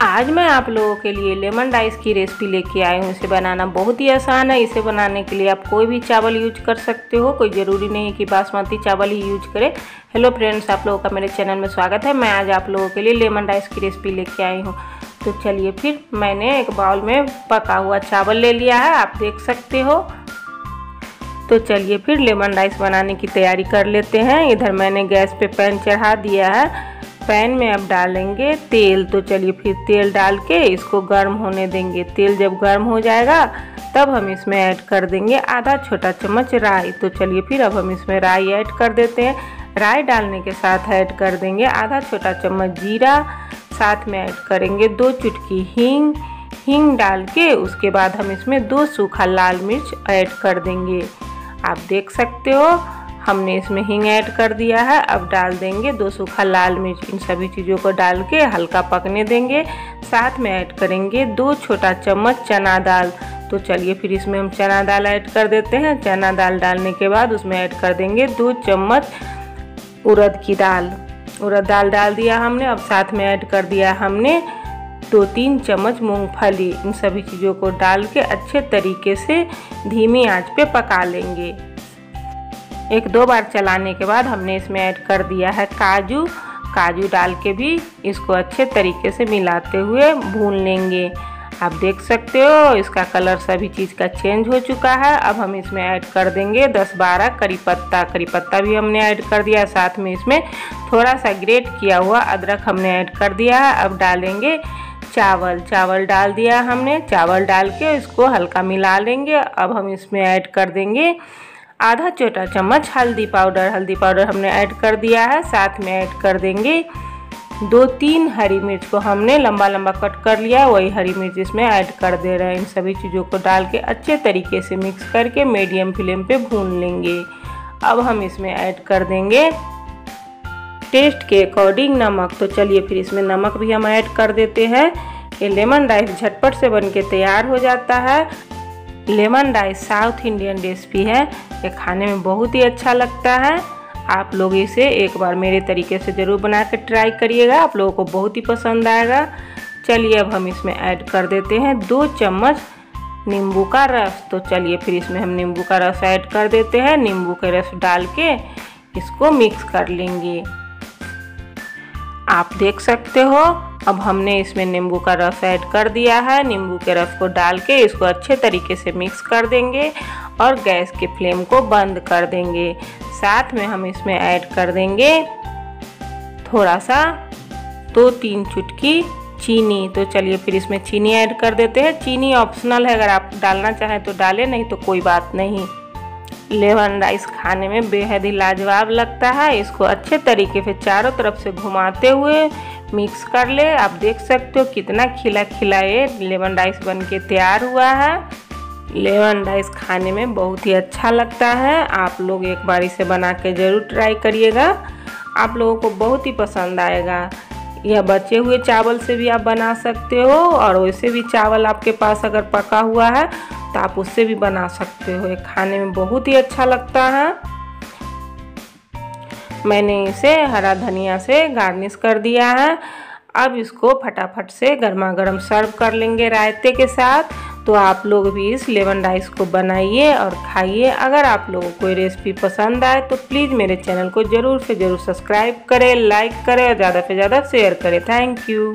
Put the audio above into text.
आज मैं आप लोगों के लिए लेमन राइस की रेसिपी लेके आई हूँ। इसे बनाना बहुत ही आसान है। इसे बनाने के लिए आप कोई भी चावल यूज़ कर सकते हो। कोई ज़रूरी नहीं कि बासमती चावल ही यूज़ करें। हेलो फ्रेंड्स, आप लोगों का मेरे चैनल में स्वागत है। मैं आज आप लोगों के लिए लेमन राइस की रेसिपी लेके आई हूँ। तो चलिए फिर मैंने एक बाउल में पका हुआ चावल ले लिया है। आप देख सकते हो। तो चलिए फिर लेमन राइस बनाने की तैयारी कर लेते हैं। इधर मैंने गैस पे पैन चढ़ा दिया है। पैन में अब डालेंगे तेल। तो चलिए फिर तेल डाल के इसको गर्म होने देंगे। तेल जब गर्म हो जाएगा, तब हम इसमें ऐड कर देंगे आधा छोटा चम्मच राई। तो चलिए फिर अब हम इसमें राई ऐड कर देते हैं। राई डालने के साथ ऐड कर देंगे आधा छोटा चम्मच जीरा। साथ में ऐड करेंगे दो चुटकी हींग। हींग डाल के उसके बाद हम इसमें दो सूखा लाल मिर्च ऐड कर देंगे। आप देख सकते हो हमने इसमें हींग ऐड कर दिया है। अब डाल देंगे दो सूखा लाल मिर्च। इन सभी चीज़ों को डाल के हल्का पकने देंगे। साथ में ऐड करेंगे दो छोटा चम्मच चना दाल। तो चलिए फिर इसमें हम चना दाल ऐड कर देते हैं। चना दाल डालने के बाद उसमें ऐड कर देंगे दो चम्मच उड़द की दाल। उड़द दाल डाल दिया हमने। अब साथ में ऐड कर दिया हमने दो तीन चम्मच मूंगफली। इन सभी चीज़ों को डाल के अच्छे तरीके से धीमी आँच पे पका लेंगे। एक दो बार चलाने के बाद हमने इसमें ऐड कर दिया है काजू। काजू डाल के भी इसको अच्छे तरीके से मिलाते हुए भून लेंगे। आप देख सकते हो, इसका कलर सभी चीज़ का चेंज हो चुका है। अब हम इसमें ऐड कर देंगे 10-12 करी पत्ता। करी पत्ता भी हमने ऐड कर दिया, साथ में इसमें थोड़ा सा ग्रेट किया हुआ अदरक हमने ऐड कर दिया है। अब डालेंगे चावल। चावल डाल दिया हमने। चावल डाल के इसको हल्का मिला लेंगे। अब हम इसमें ऐड कर देंगे आधा छोटा चम्मच हल्दी पाउडर। हल्दी पाउडर हमने ऐड कर दिया है, साथ में ऐड कर देंगे दो तीन हरी मिर्च को हमने लंबा लंबा कट कर लिया वही हरी मिर्च इसमें ऐड कर दे रहे हैं। इन सभी चीज़ों को डाल के अच्छे तरीके से मिक्स करके मीडियम फ्लेम पे भून लेंगे। अब हम इसमें ऐड कर देंगे टेस्ट के अकॉर्डिंग नमक। तो चलिए फिर इसमें नमक भी हम ऐड कर देते हैं। ये लेमन राइस झटपट से बन के तैयार हो जाता है। Lemon rice South Indian recipe है। ये खाने में बहुत ही अच्छा लगता है। आप लोग इसे एक बार मेरे तरीके से ज़रूर बना कर ट्राई करिएगा। आप लोगों को बहुत ही पसंद आएगा। चलिए अब हम इसमें ऐड कर देते हैं दो चम्मच नींबू का रस। तो चलिए फिर इसमें हम नींबू का रस ऐड कर देते हैं। नींबू का रस डाल के इसको मिक्स कर लेंगे। आप देख सकते हो, अब हमने इसमें नींबू का रस ऐड कर दिया है। नींबू के रस को डाल के इसको अच्छे तरीके से मिक्स कर देंगे। और गैस के फ्लेम को बंद कर देंगे। साथ में हम इसमें ऐड कर देंगे थोड़ा सा दो तीन चुटकी चीनी। तो चलिए फिर इसमें चीनी ऐड कर देते हैं। चीनी ऑप्शनल है, अगर आप डालना चाहें तो डालें, नहीं तो कोई बात नहीं। लेमन राइस खाने में बेहद ही लाजवाब लगता है। इसको अच्छे तरीके से चारों तरफ़ से घुमाते हुए मिक्स कर ले। आप देख सकते हो कितना खिला खिला ये लेमन राइस बन के तैयार हुआ है। लेमन राइस खाने में बहुत ही अच्छा लगता है। आप लोग एक बार इसे बना के ज़रूर ट्राई करिएगा। आप लोगों को बहुत ही पसंद आएगा। यह बचे हुए चावल से भी आप बना सकते हो और वैसे भी चावल आपके पास अगर पका हुआ है तो आप उससे भी बना सकते हो। ये खाने में बहुत ही अच्छा लगता है। मैंने इसे हरा धनिया से गार्निश कर दिया है। अब इसको फटाफट से गर्मा गर्म सर्व कर लेंगे रायते के साथ। तो आप लोग भी इस लेमन राइस को बनाइए और खाइए। अगर आप लोगों को रेसिपी पसंद आए तो प्लीज़ मेरे चैनल को ज़रूर से ज़रूर सब्सक्राइब करें लाइक करें और ज़्यादा से ज़्यादा शेयर करें। Thank you